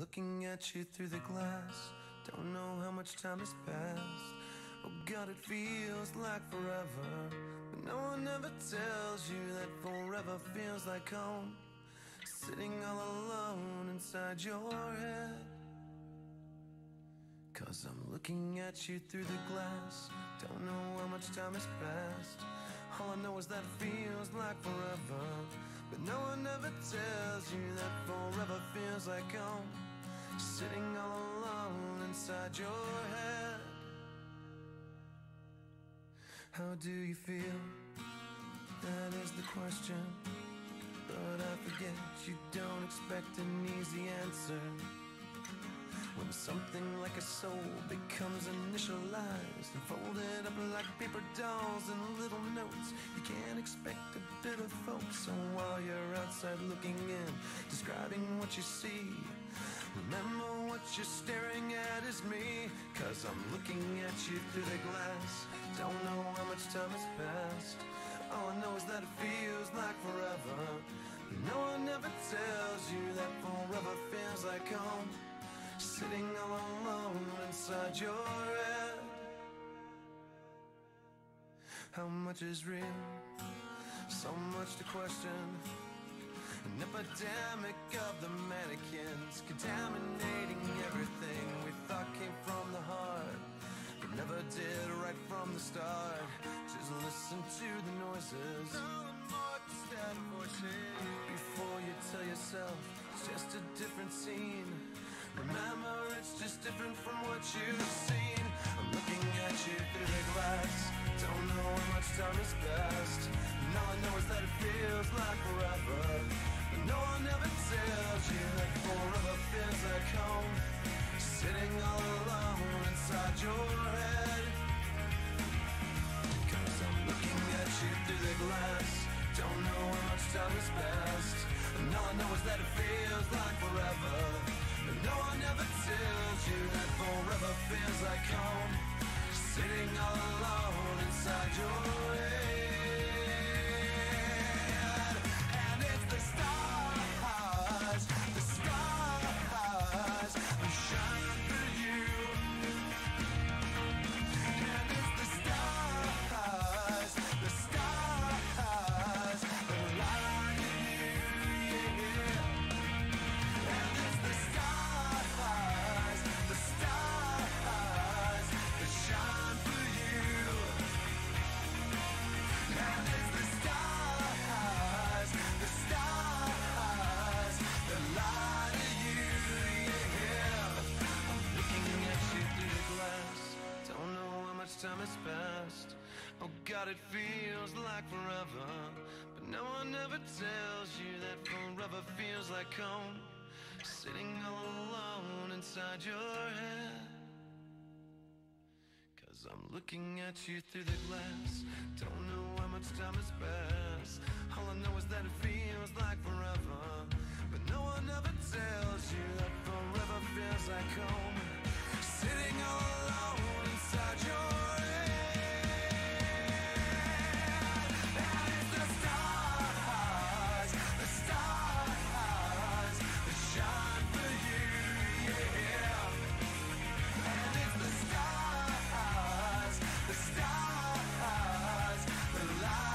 looking at you through the glass. Don't know how much time has passed. Oh God, it feels like forever. But no one ever tells you that forever feels like home. Sitting all alone inside your head. Cause I'm looking at you through the glass. Don't know how much time has passed. All I know is that feels like forever. But no one ever tells you that forever feels like home. Sitting all alone inside your head. How do you feel? That is the question. But I forget you don't expect an easy answer. When something like a soul becomes initialized and folded up like paper dolls and little notes, outside looking in, describing what you see, remember what you're staring at is me. Cause I'm looking at you through the glass. Don't know how much time has passed. All I know is that it feels like forever. No one ever tells you that forever feels like home. Sitting all alone inside your head. How much is real? So much to question. An epidemic of the mannequins contaminating everything we thought came from the heart. But never did right from the start. Just listen to the noises. Before you tell yourself it's just a different scene. Remember, it's just different from what you've seen. I'm looking at you through the glass. Don't know how much time has passed. And all I know is that it feels like I know is that it feels like forever. But no one ever tells you that forever feels like home. Sitting all alone inside your time has passed. Oh God, it feels like forever. But no one ever tells you that forever feels like home. Sitting all alone inside your head. Cause I'm looking at you through the glass. Don't know how much time has passed. alive